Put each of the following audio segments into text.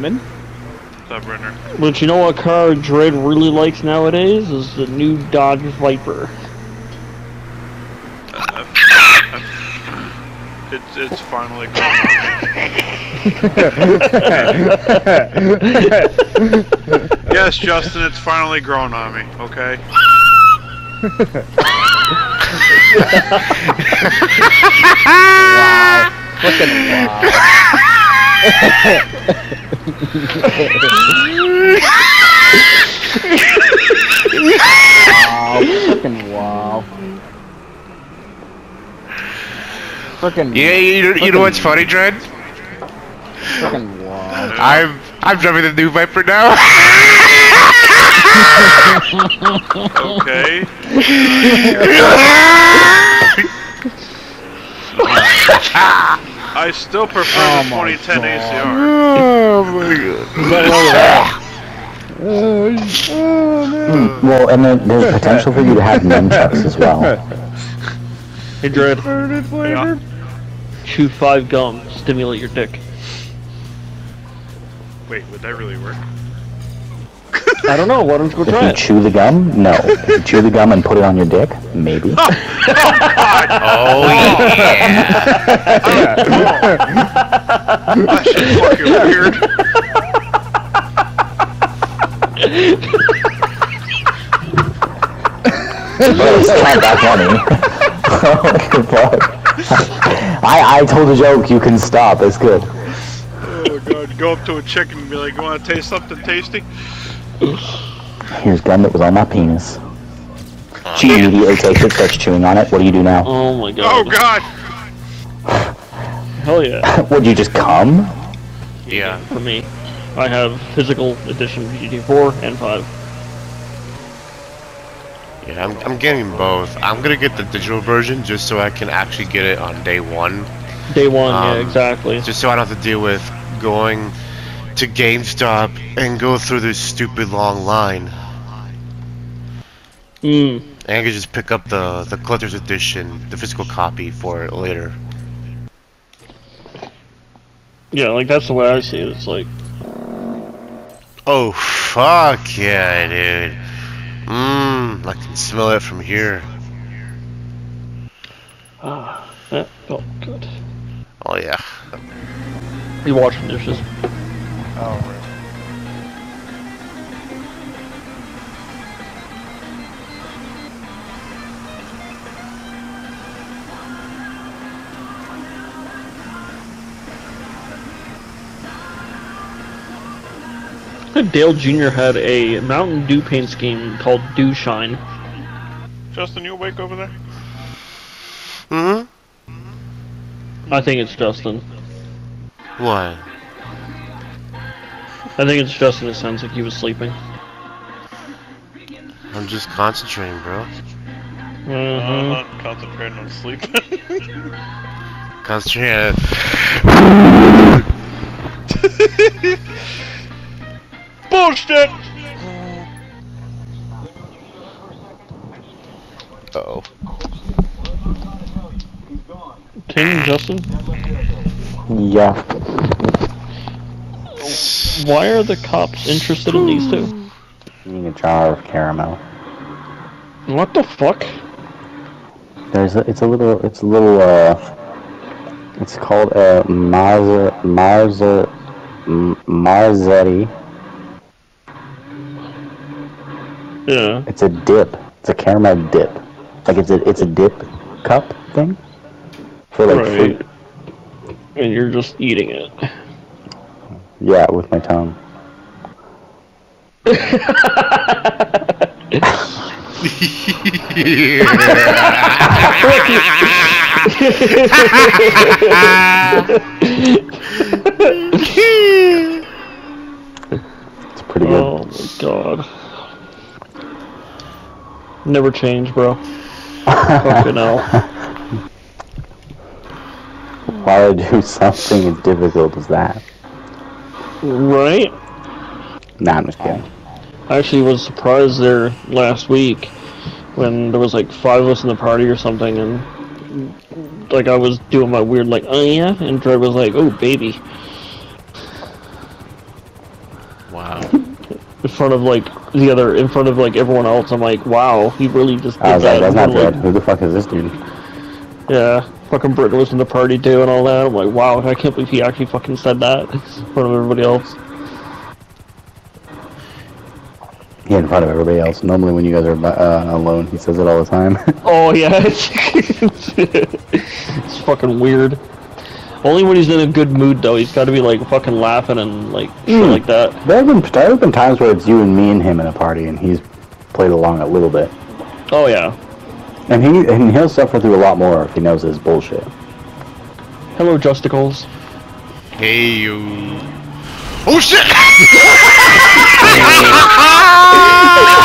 gentlemen. What's up, Brenner? But you know what car Dread really likes nowadays is the new Dodge Viper. Uh, uh, it's it's finally grown on yes, Justin, it's finally grown on me. Okay. wow. Fucking wow. Fucking wow. Fucking Yeah, you, you know what's funny, Dread? fucking wow. I'm I'm driving the new Viper now. Okay. Ah! I still prefer Oh the my 2010 ACR. oh my god. Oh well, and then there's potential for you to have nunchucks as well. Hey Dread, Yeah. chew five gum, stimulate your dick. Wait, would that really work? I don't know, why don't you go If try you it? chew the gum, no. If you chew the gum and put it on your dick, maybe. Oh, oh yeah. That shit's fucking weird. But it's not that funny. what the fuck? I, I told a joke, you can stop, it's good. Oh god, go up to a chicken and be like, you wanna taste something tasty? Here's gum that was on my penis. She immediately takes it, starts chewing on it. What do you do now? Oh my god. Oh god. god! Hell yeah, Would you just come? Yeah. for me. I have physical edition GT4 and 5. Yeah, I'm, I'm getting both. I'm gonna get the digital version just so I can actually get it on day one. Day one, yeah, Um, exactly. Just so I don't have to deal with going to GameStop and go through this stupid long line. Mm. And I can just pick up the, the collector's edition, the physical copy for it later. Yeah, like that's the way I see it. It's like, Oh, fuck yeah, dude. Mmm, I can smell it from here. ah, that felt good. Oh, yeah. You washing dishes. Oh, right. Dale Jr. had a Mountain Dew paint scheme called Dew Shine. Justin, you awake over there? Mm-hmm. I think it's Justin. What? I think it's Justin. It sounds like he was sleeping. I'm just concentrating, bro. Mm-hmm. Uh-huh. Concentrating on sleeping. Concentrating. Bullshit! Uh-oh. King Justin, Yeah. Why are the cops interested in these two? Eating a jar of caramel. What the fuck? There's a, it's a little it's a little uh it's called a Marzer Marzer Marzetti. Yeah. It's a dip. It's a caramel dip. Like it's a it's a dip cup thing for like Right. fruit. And you're just eating it. Yeah, with my tongue. It's pretty good. Oh my god. Never change, bro. Fucking hell. Why would I do something as difficult as that? Right? Nah, I'm just kidding. I actually was surprised there last week when there was like five of us in the party or something and like I was doing my weird like oh yeah and Dre was like oh baby Wow. in front of like the other, in front of like everyone else. I'm like, wow, he really just did I was that. like, that's not good. like, Who the fuck is this dude? Yeah, fucking Britain was in the party too and all that. I'm like, wow, I can't believe he actually fucking said that in front of everybody else. Yeah, in front of everybody else. Normally, when you guys are uh, alone, he says it all the time. Oh yeah, it's, fucking weird. Only when he's in a good mood though. He's got to be like fucking laughing and like shit Mm. like that. there have been there have been times where it's you and me and him in a party, and he's played along a little bit, Oh yeah. And he and he'll suffer through a lot more if he knows his bullshit. Hello, Justicles. Hey you. Oh shit! I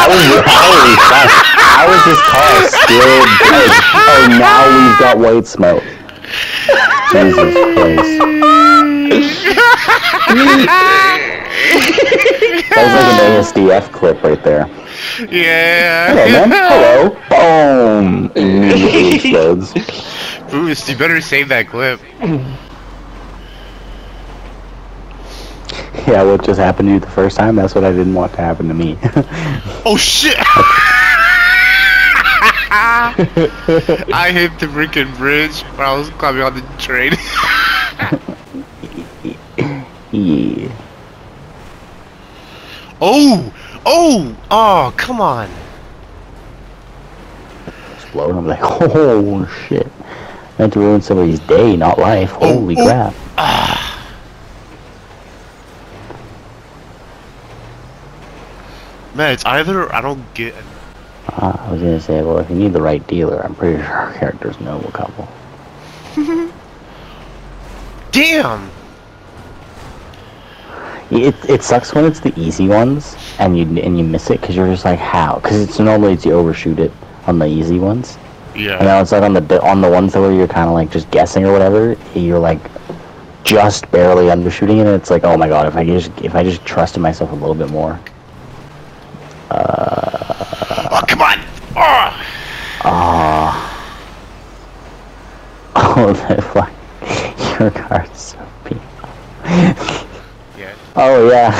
was holy fuck! How is this car still dead? Oh, now we've got white smoke. Jesus Christ! That was like an ASDF clip right there. Yeah. Hello, man. Hello. Boom. Explodes. Boost, you better save that clip. Yeah, what just happened to you the first time? That's what I didn't want to happen to me. Oh shit! I hit the freaking bridge when I was climbing on the train. yeah. oh! Oh! Oh, come on. Explode. I'm like, oh shit. Meant to ruin somebody's day, not life. Holy oh. crap. Man, it's either I don't get. Uh, I was gonna say, well, if you need the right dealer, I'm pretty sure our characters know a couple. Damn! It, it sucks when it's the easy ones and you and you miss it because you're just like how because it's normally it's you overshoot it on the easy ones and Yeah. now it's like on the on the ones that where you're kind of like just guessing or whatever you're like just barely undershooting it and it's like oh my god if I just if I just trusted myself a little bit more Oh, come on! Oh! ah oh the fuck your car's so big Yeah. Oh yeah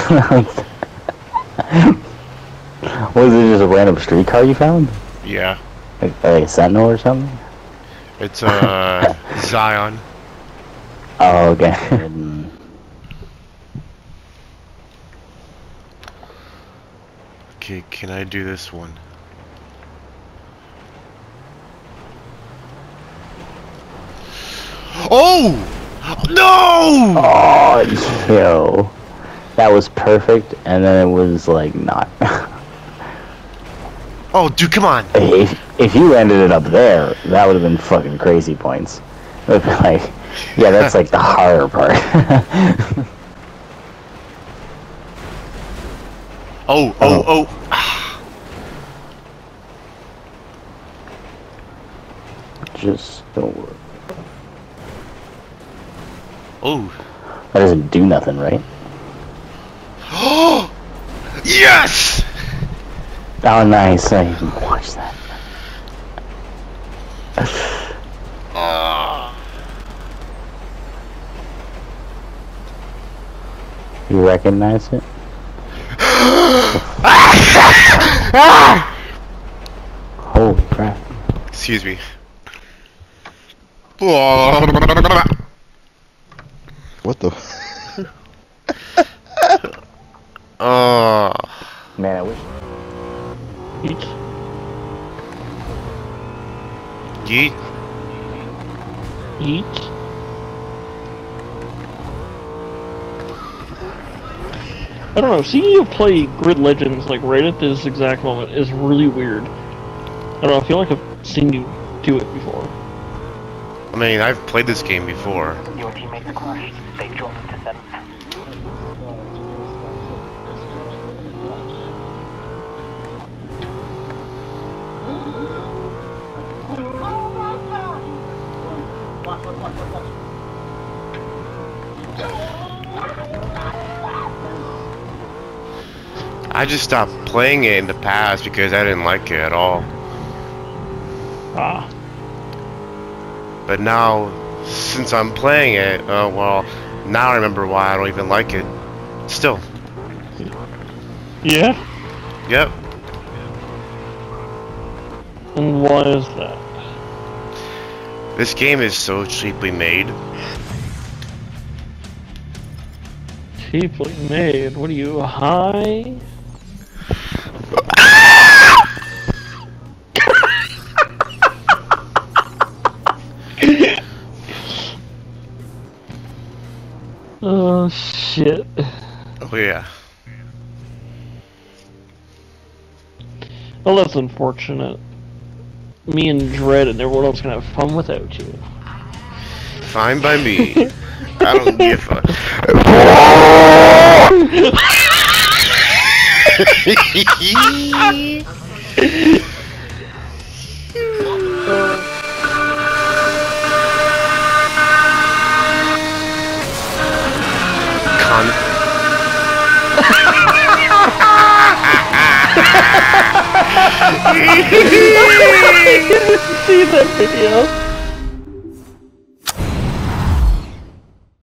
was it just a random street car you found Yeah. like, like a sentinel or something It's, uh, Zion. Oh, okay. Okay, can I do this one? Oh! No! oh, yo. That was perfect, and then it was like not. Oh, dude, come on! if if you landed it up there, that would have been fucking crazy points. It would like, yeah, that's like the harder part. Oh, oh, oh! oh. Just don't worry. Oh! That doesn't do nothing, right? Yes! Oh, nice. I even watched that. Ah. You recognize it? Holy crap. Excuse me. What the? Oh. Man, I wish. Each. Yeet. Each. I don't know. Seeing you play Grid Legends like right at this exact moment is really weird. I don't know. I feel like I've seen you do it before. I mean, I've played this game before. Your teammates crashed. They've joined to them. I just stopped playing it in the past because I didn't like it at all. Ah. But now, since I'm playing it, uh, well, now I remember why I don't even like it. Still. Yeah? Yep. And why is that? This game is so cheaply made. Cheaply made. What are you, high? oh shit. Oh yeah. Well, that's unfortunate. Me and Dread and everyone else can have fun without you. Fine by me. I don't give a. Con- video?